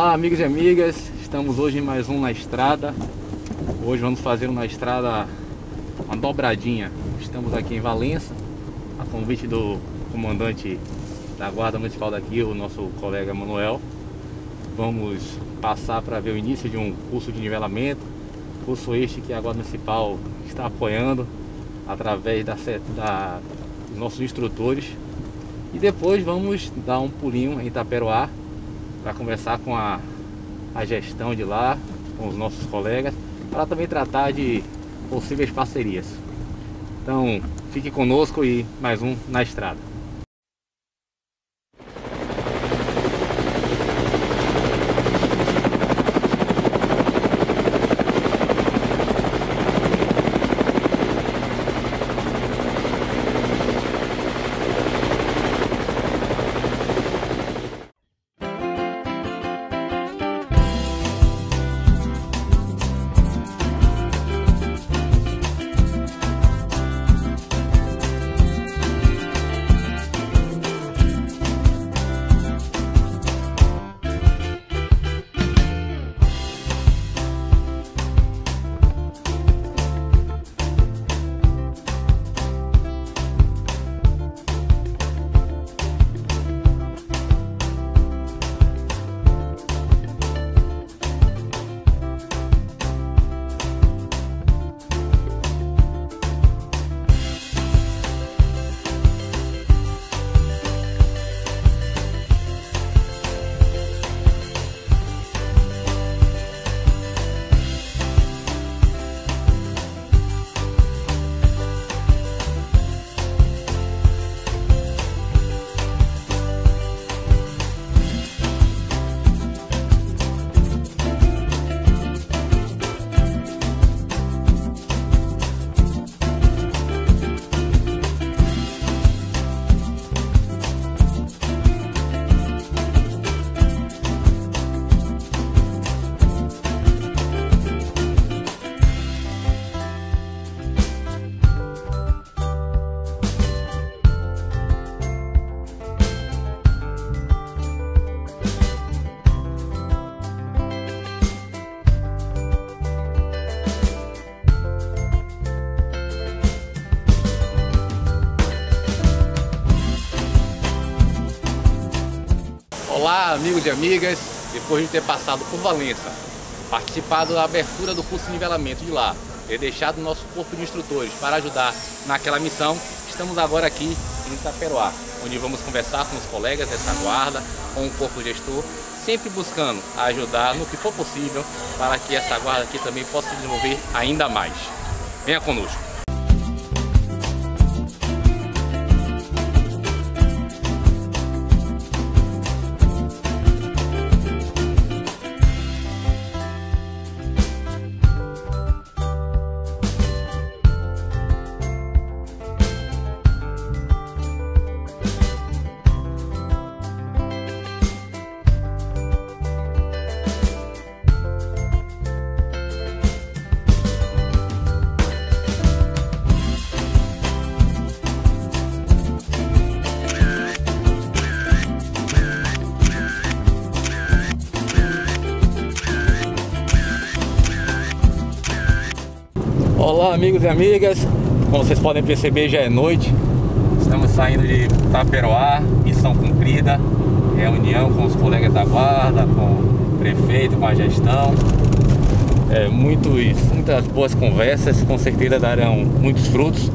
Olá amigos e amigas, estamos hoje em mais um na estrada. Hoje vamos fazer uma estrada, uma dobradinha. Estamos aqui em Valença A convite do comandante da guarda municipal daqui, o nosso colega Manuel. Vamos passar para ver o início de um curso de nivelamento Curso este que a guarda municipal está apoiando Através da, da, dos nossos instrutores. E depois vamos dar um pulinho em Itaperoá para conversar com a, a gestão de lá, com os nossos colegas, para também tratar de possíveis parcerias. Então, fique conosco e mais um na estrada. Olá amigos e amigas, depois de ter passado por Valença, participado da abertura do curso de nivelamento de lá, ter deixado nosso corpo de instrutores para ajudar naquela missão, estamos agora aqui em Itaperuá, onde vamos conversar com os colegas dessa guarda, com o corpo gestor, sempre buscando ajudar no que for possível para que essa guarda aqui também possa se desenvolver ainda mais. Venha conosco! Olá amigos e amigas, como vocês podem perceber já é noite. Estamos saindo de Taperoá, missão cumprida. Reunião com os colegas da guarda, com o prefeito, com a gestão. É, muitos, Muitas boas conversas, com certeza darão muitos frutos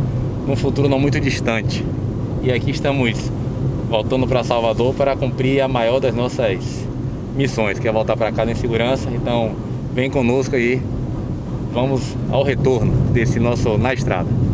Num futuro não muito distante. E aqui estamos voltando para Salvador para cumprir a maior das nossas missões Que é voltar para casa em segurança. Então vem conosco aí vamos ao retorno desse nosso Na Estrada.